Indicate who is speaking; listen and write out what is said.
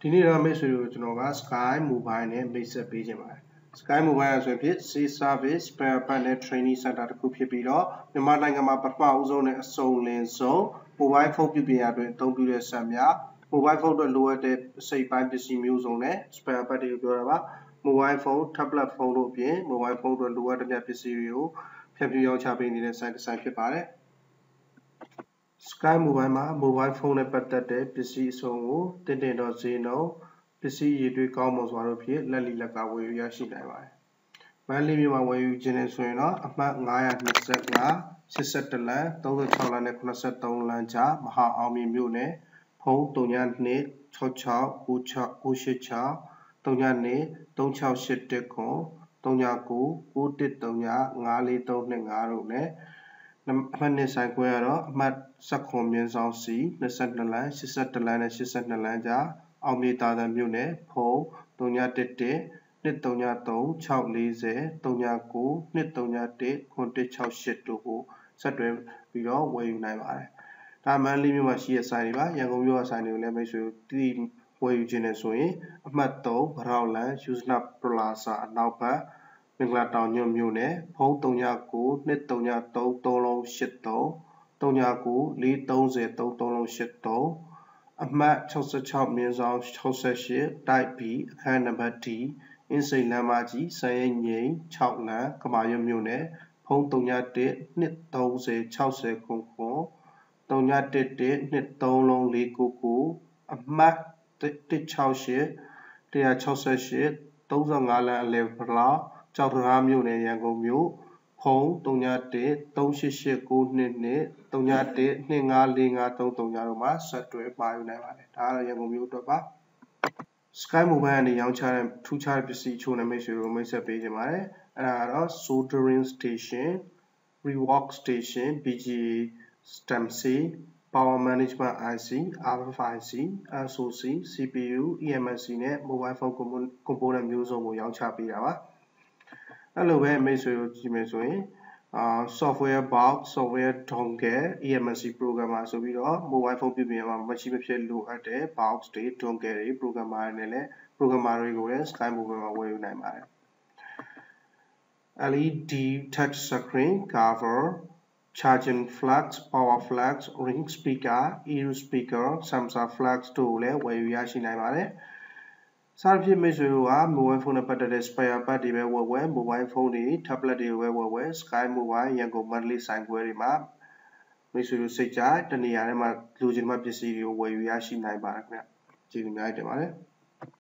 Speaker 1: ဒီနေ့တော့မိတ်ဆွေတို့ကျွန်တော်က Sky Mobile နဲ့မိတ်ဆက်ပေးခြင်းပါတယ် Sky Mobile ဆိုရင်ဖြစ် C Service Spare Part နဲ့ Training Center တစ်ခုဖြစ်ပြီးတော့မြန်မာနိုင်ငံမှာပထမဦးဆုံးနဲ့အစုံလင်ဆုံး Mobile Phone ပြုပြင်ရတွင်အသုံးပြုတဲ့ဆက်များ Mobile Phone အတွက်လိုအပ်တဲ့အစိတ်ပိုင်းပစ္စည်းမျိုးစုံနဲ့ Spare Part တွေကိုပြောတာပါ Mobile Phone Tablet Phone တို့အပြင် Mobile Phone အတွက်လိုအပ်တဲ့ပစ္စည်းတွေကိုဖြန့်ဖြူးရောင်းချပေးနေတဲ့ site တစ် site ဖြစ်ပါတယ် Sky Mobile မှာ Mobile Phone နဲ့ပတ်သက်တဲ့ပစ္စည်းအစုံကိုတင်တင်တော့ဈေးနှုန်းပစ္စည်းရည်တွေးကောင်းမွန်စွာတို့ဖြင့်လက်လီလက်ကဝယ်ယူရရှိနိုင်ပါတယ်။မန္တလေးမြို့မှာဝယ်ယူခြင်းနဲ့ဆိုရင်တော့အမှတ်925 81လမ်း36လမ်းနဲ့83လမ်းကြားမဟာအောင်မြင်မြို့နယ်ဖုန်း32 66 96 96 39 368ခွန်39 9139 54325တို့နဲ့ အမှတ်နှစ်ဆိုင်ခွဲကတော့အမှတ်16မြင်းဆောင်စီ22လမ်း82လမ်းနဲ့82လမ်းကြားအောင်မြေတာသံမြို့နယ်ဖုန်း311 233 640 39 231 968တို့ကိုဆက်တွဲပြီးတော့ဝယ်ယူနိုင်ပါတယ်။ဒါမန်လေးမြို့မှာရှိတဲ့ဆိုင်တွေပါရန်ကုန်မြို့ကဆိုင်တွေကိုလည်းမိတ်ဆွေတို့တီးဝယ်ယူခြင်းနဲ့ဆိုရင်အမှတ်3ဗရောက်လန်ယူဇနာပလာဇာအနောက်ဘက် မင်္ဂလာတောင်ညွန့်မြို့နယ်ဖုန်း39 2333 3လုံး83 39 430 33လုံး83အမှတ်66မြင်းဆောင်68တိုက် B အခန်းနံပါတ် D အင်းစိန်လမ်းမကြီးစံရိပ်ငိမ်6လမ်းကမာရွတ်မြို့နယ်ဖုန်း31 230 60ခုခု311 23လုံး499အမှတ်168 168 35လမ်းအလယ်ဗလောက် ကြောက်တကားမြို့နယ်ရန်ကုန်မြို့ဖုန်း31 388922 31 254533တို့မှာဆက်တွဲပါယူနိုင်ပါတယ်ဒါကတော့ရန်ကုန်မြို့အတွက်ပါ Sky Mobile ကနေရောင်းချတဲ့ထူးခြားတဲ့ပစ္စည်းချို့နဲ့မိတ်ဆွေတို့မိတ်ဆက်ပေးကြပါတယ်အဲ့ဒါကတော့ soldering station rework station BGA stem C power management IC RFIC SOC CPU EMSC နဲ့ mobile phone component မျိုးစုံကိုရောင်းချပေးတာပါ အဲ့လိုပဲမိတ်ဆွေတို့ကြည့်မယ်ဆိုရင်အာ software box software dongle EMSC programmer ဆိုပြီးတော့ mobile phone ပြင်ပြင်မှာမရှိမဖြစ်လိုအပ်တဲ့ box တွေ dongle တွေ programmer တွေနဲ့လည်း programmer တွေကိုလည်း Sky Mobile မှာဝယ်ယူနိုင်ပါတယ် LED touch screen cover charging flags power flags ring speaker ear speaker Samsung flags တို့ကိုလည်းဝယ်ယူရရှိနိုင်ပါတယ်။ စားဖြစ်မိတ်ဆွေတို့က mobile phone နဲ့ပတ်သက်တဲ့ spare part တွေပဲဝယ်ဝယ် mobile phone တွေ tablet တွေပဲဝယ်ဝယ် Sky Mobile ရန်ကုန်မန္တလေးဆိုင်ခွဲတွေမှာမိတ်ဆွေတို့စိတ်ကြတနေရာထဲမှာလူချင်းမှပစ္စည်းတွေကိုဝယ်ယူရရှိနိုင်ပါတယ်ခင်ဗျ။ကျေးဇူးများတင်ပါတယ်။